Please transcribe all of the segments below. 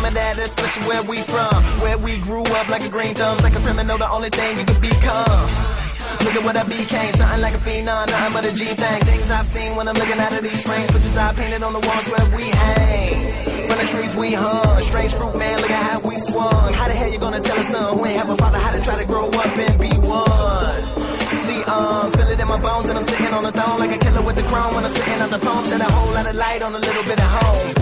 matter, especially where we from. Where we grew up like a green thumbs, like a criminal, the only thing you could become. Look at what I became, something like a phenom, nothing but a G thing. Things I've seen when I'm looking out of these frames, pictures I painted on the walls where we hang. From the trees we hung, strange fruit man, look at how we swung. How the hell you gonna tell a son who ain't have a father how to try to grow up and be one? See, um, feel it in my bones that I'm sitting on the throne like a killer with the crown when I'm spitting out the poem. Shed a whole lot of light on a little bit of home.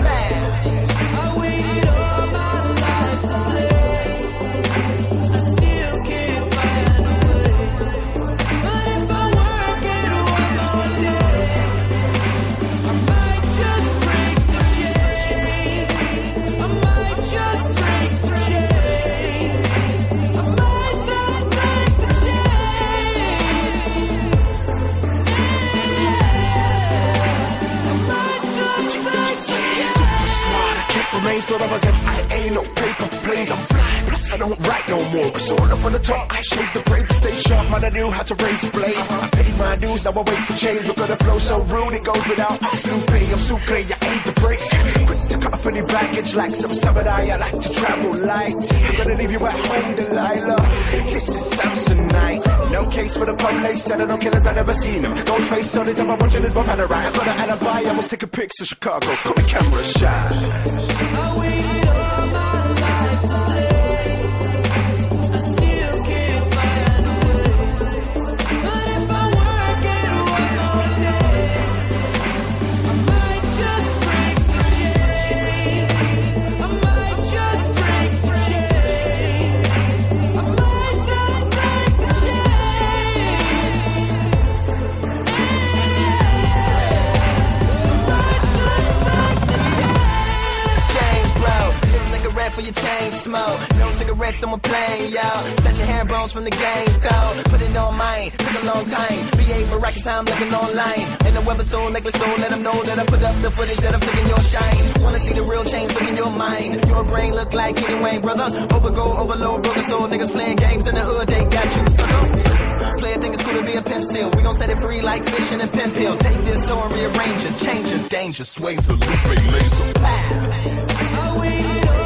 Smart, I can't remain still represent I ain't no paper planes, I'm flying, plus I don't write no more. Sort of from the top, I shave the brains to stay sharp. Man, I knew how to raise a blade. I paid my dues, now I wait for change. Look at the flow so rude, it goes without Snoopy, I'm so sucre, I ain't the break Quick to cut off any baggage like some samurai I like to travel light. I'm gonna leave you at home, Delilah Case for the police, and I know killers, I never seen them Ghostface on it, I'm watching this one panorama. I got an alibi, I must take a pics of Chicago Call me camera shy smoke. No cigarettes on my plane, yo. Snatch your hair bones from the game, though. Put it on mine, took a long time. BA Maracas, I'm looking online. And the weather soul necklace store, let them know that I put up the footage that I'm taking your shine. Wanna see the real change, look in your mind. Your brain look like Kenny Wayne, brother. Overgo, overload, broken soul. Niggas playing games in the hood, they got you, sucker. Player think it's cool to be a pimp still. We gon' set it free like fish in a pin pill. Take this so and rearrange it, change it, danger, sway, salute, laser. Pow. Oh, I waited